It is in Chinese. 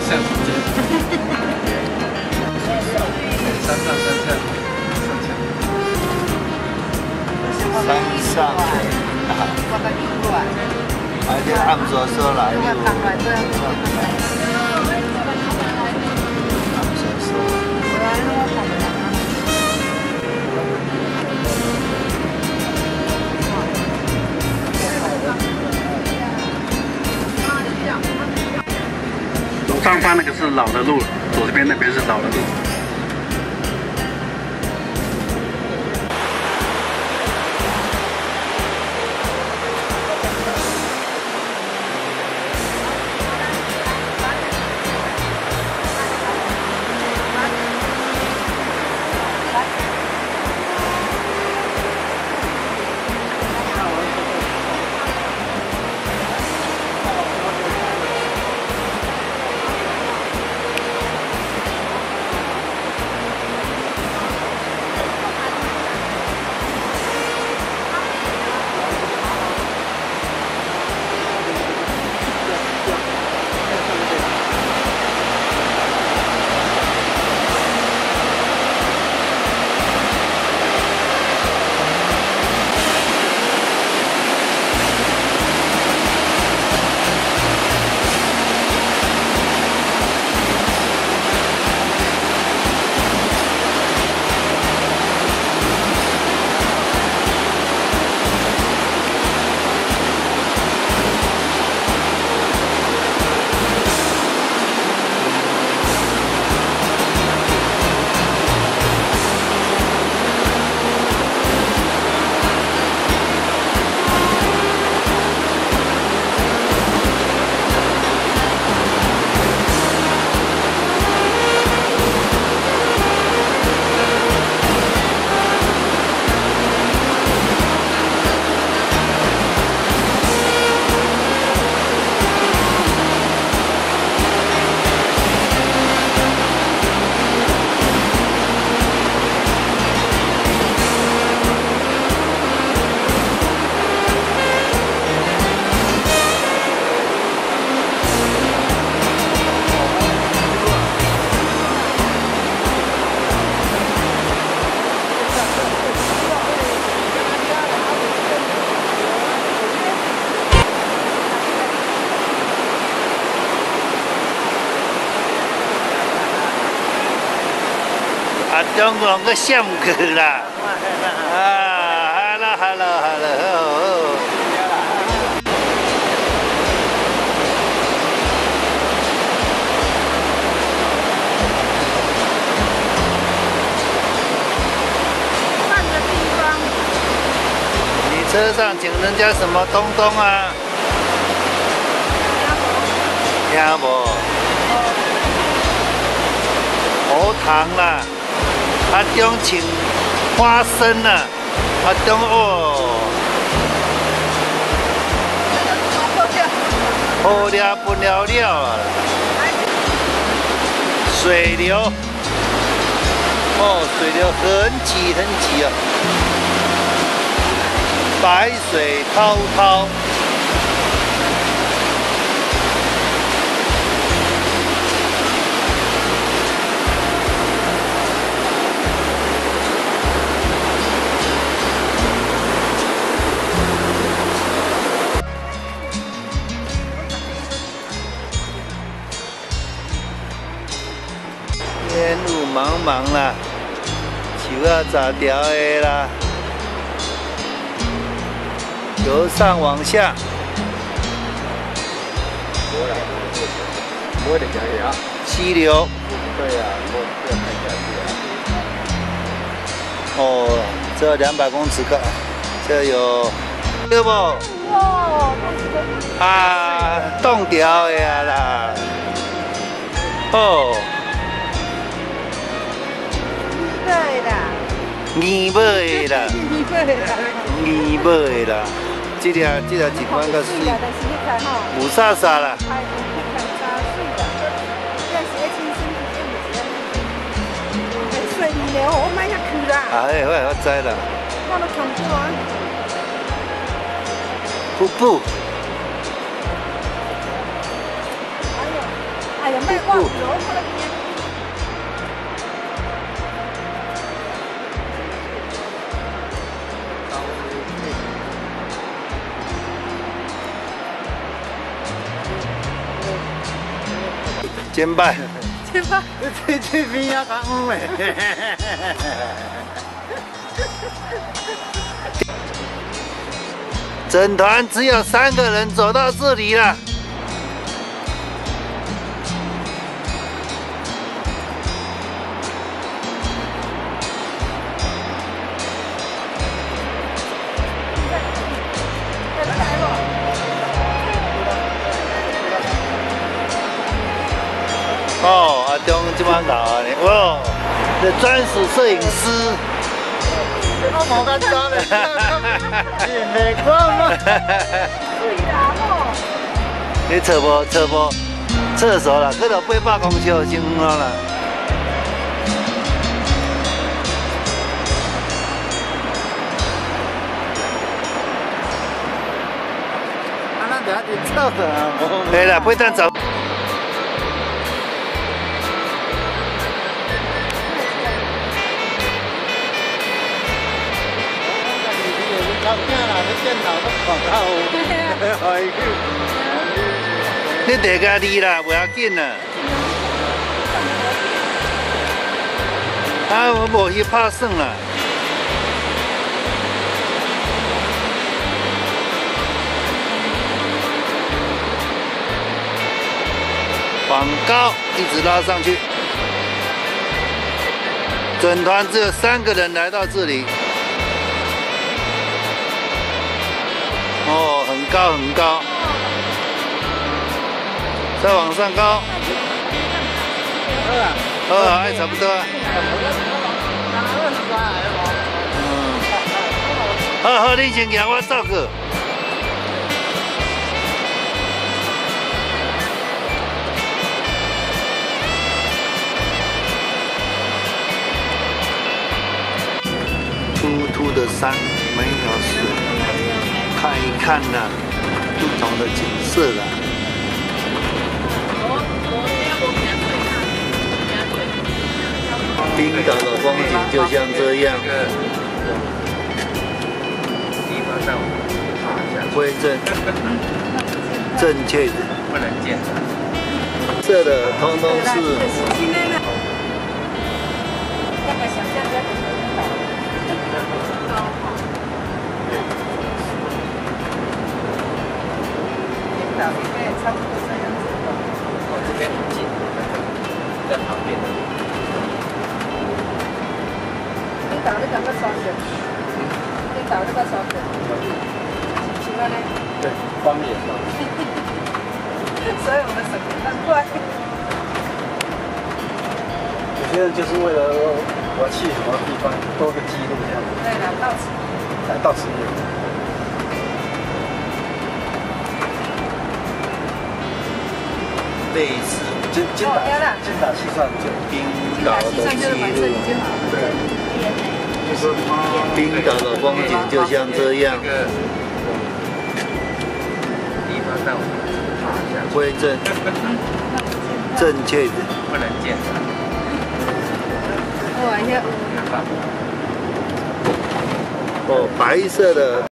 三上三下，三上三下，三上。啊，我个六块，反正按。上方那个是老的路，左这边那边是老的路。中国个上去啦！啊，hello，hello，hello，hello。站的地方。你车上请人家什么东东啊？听无？喉糖啦。啊，中请花生啊，啊中哦，好了不了了啊，水流，哦，水流很急很急啊，白水滔滔。树啊杂条的啦，由上往下。我的讲呀，溪流。对呀，我要看下去啊。哦，这两百公尺高，这有，对不？哇，啊，冻掉的啦。哦。对啦，二尾啦，二尾啦，这条这条一般个水，有啥啥啦？啊，哎，我我知啦。我都看过啊。瀑布。哎呦，哎呀，卖挂油。先拜。千拜。这这边啊，讲嘞。整团只有三个人走到这里了。这么搞啊？哇，这专属摄影师。我冇咁多咧，你光吗？你测不测不？厕所了，这个八百公尺就行了。啊，那等下去厕所。对了，不但走。你得家离啦，不要紧啦。啊，我无去拍算啦。往高一直拉上去，整团只有三个人来到这里。哦，很高很高，再往上高，呃，还差不多。嗯，好好，你先让我照顾。突突的山，没有水。看呢，不同的景色了。冰岛的风景就像这样，规正、正确的，不能见。这的通通是。差不多这样子。哦，这边很近，在旁边。你到那个烧水，你到那个烧水，喜欢呢？对，方便。所以我们省得很快。有些人就是为了我去什么地方多个记录这样。对，来到此。来到此类似精精打精打细算就冰岛的记录，就是冰岛的风景就像这样，规正、正确的，不能见。哇呀！哦，白色的。